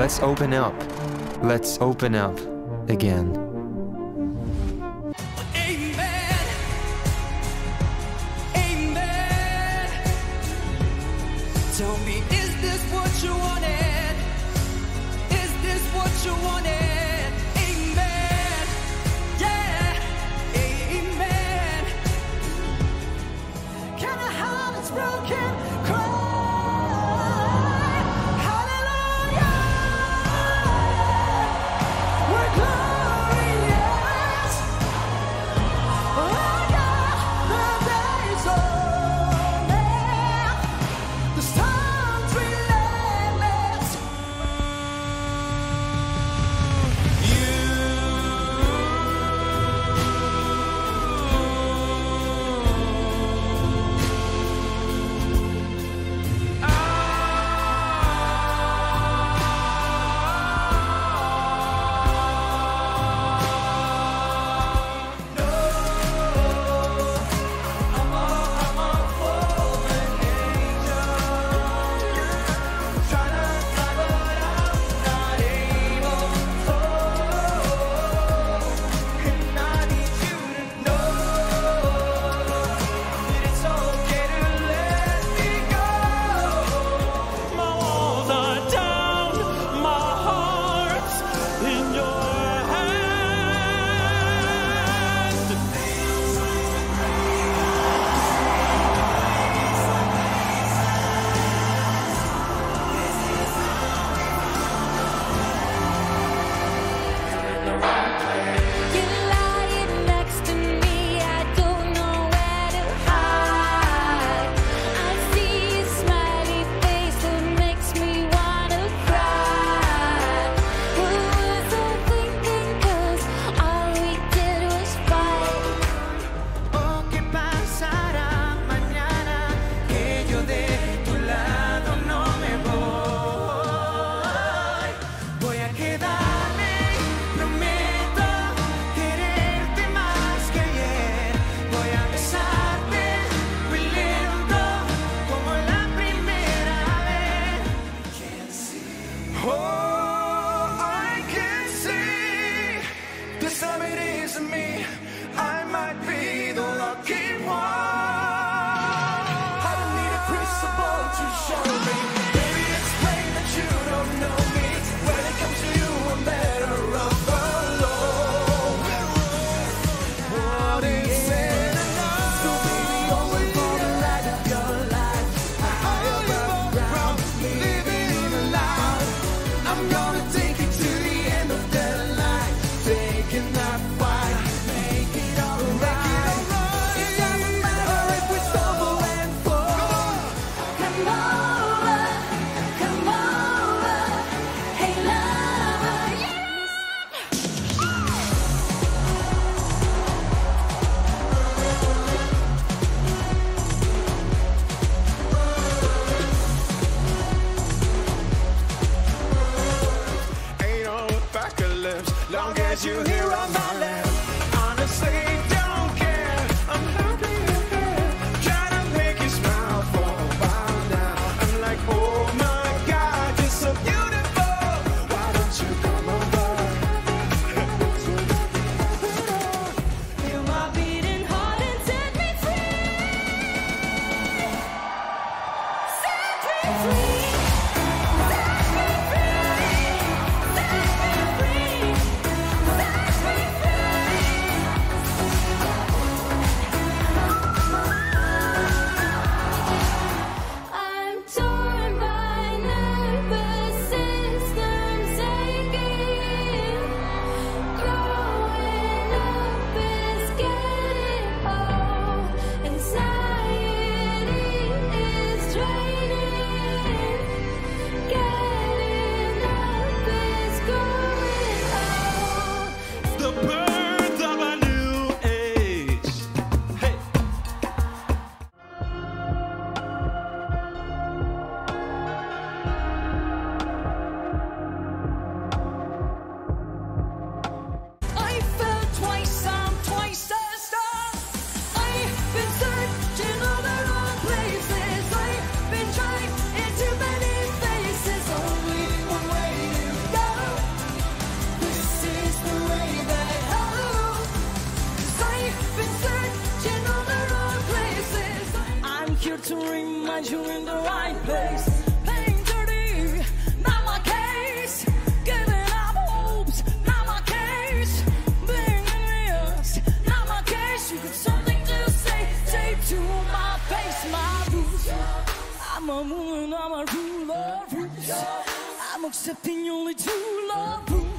Let's open up. Let's open up again. Oh. I'm here to remind you in the right place. Playing dirty, not my case. Giving up hopes, not my case. Being not my case. You got something to say, say to my face, my. I'm a woman, I'm a ruler. I'm accepting only two lovers.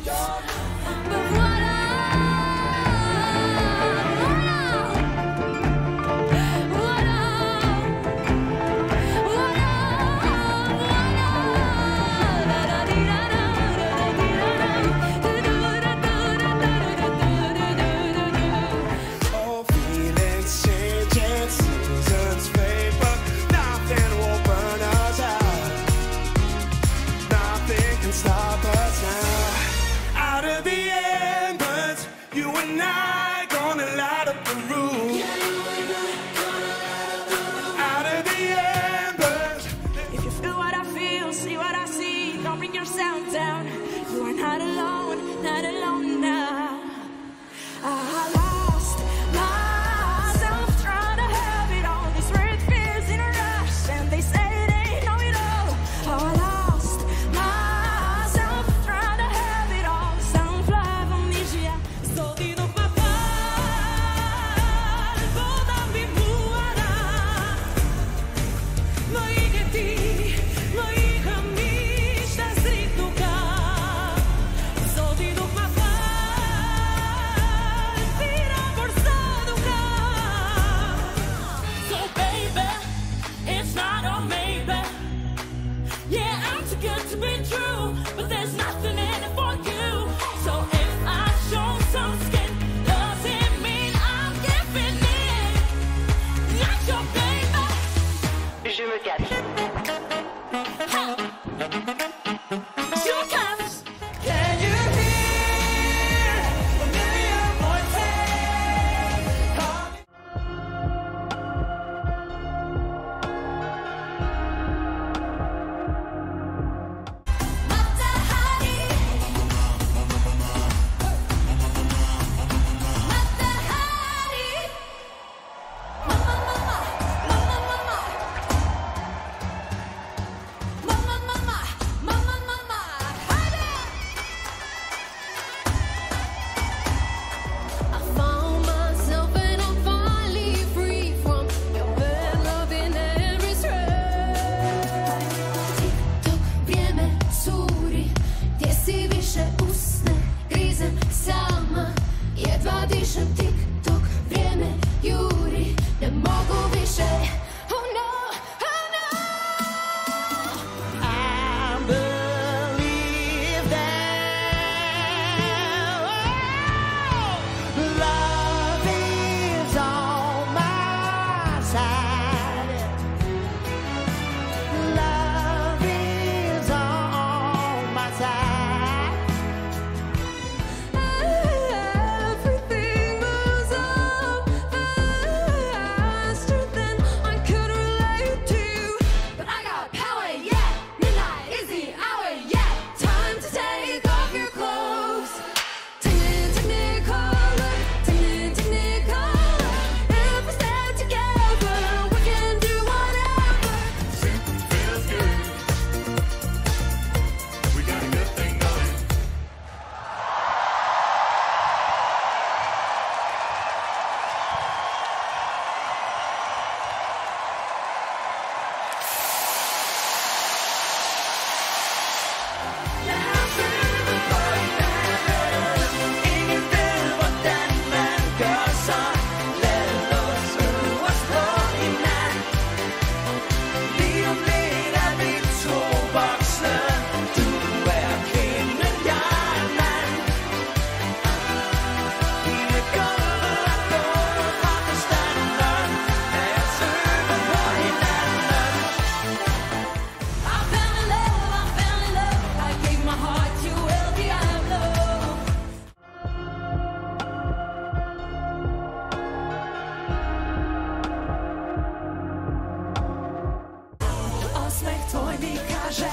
mi kaže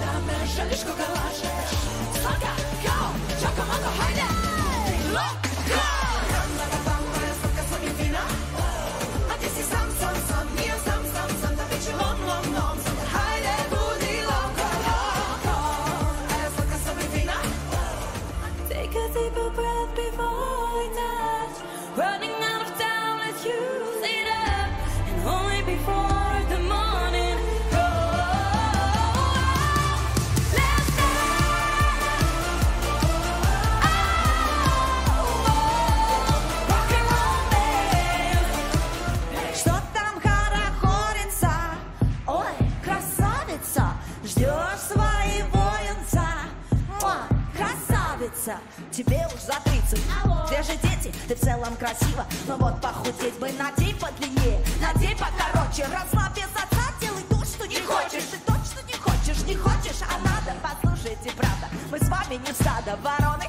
Da me želiš koga lažeš kao Čako mako hajde! Take a breath before I die, Running out of time let's use it up. And only before красавица, тебе уж за 30. Где же дети? Ты в целом красива. Но вот похудеть бы надей подлиннее, надей покороче. Расслабь без отца, делай то, что не хочешь. Ты точно не хочешь, не хочешь, а надо. Послушайте, правда, мы с вами не стадо вороны.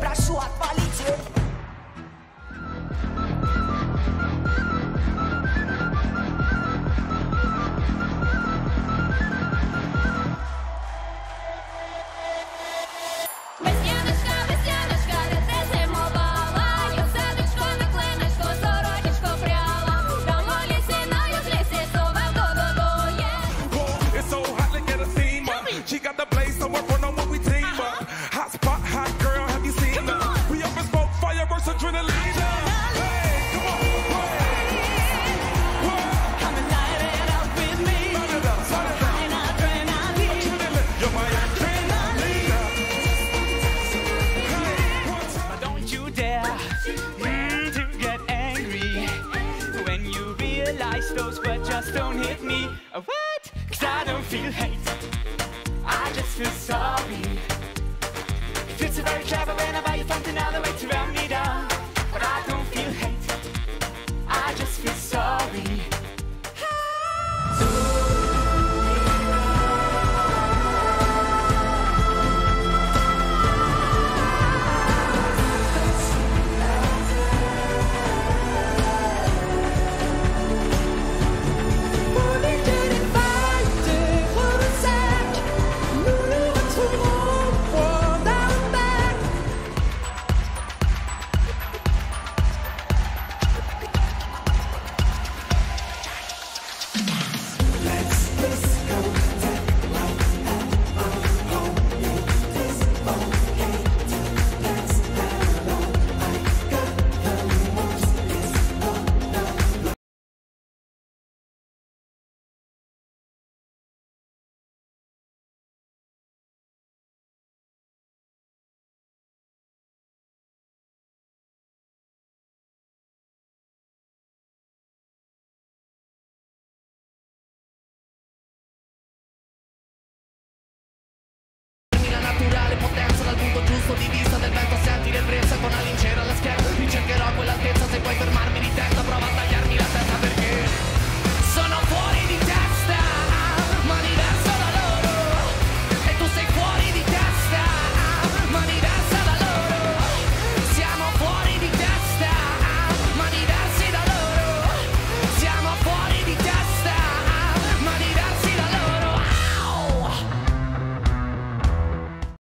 Прошу, отвалите. Весняночка, So very clever whenever you find another way to run se encuentra